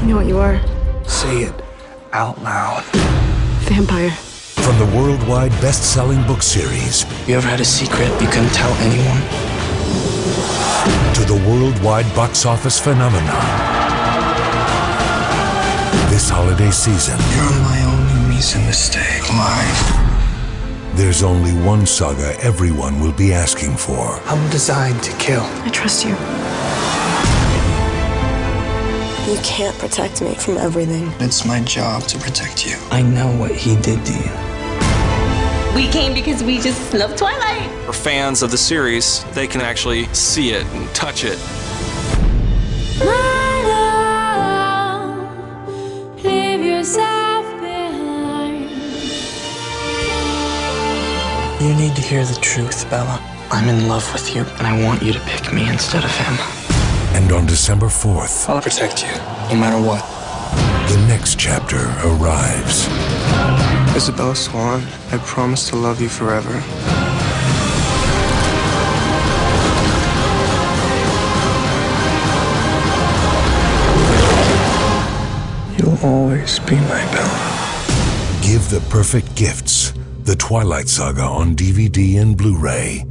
I know what you are. Say it out loud. Vampire. From the worldwide best selling book series You ever had a secret you couldn't tell anyone? to the worldwide box office phenomenon. This holiday season, You're my only reason to stay alive. there's only one saga everyone will be asking for. I'm designed to kill. I trust you. You can't protect me from everything. It's my job to protect you. I know what he did to you. We came because we just love Twilight. For fans of the series, they can actually see it and touch it. Leave yourself behind. You need to hear the truth, Bella. I'm in love with you, and I want you to pick me instead of him. And on December 4th, I'll protect you, no matter what. the next chapter arrives. Isabella Swan, I promise to love you forever. You'll always be my Bella. Give the perfect gifts. The Twilight Saga on DVD and Blu ray.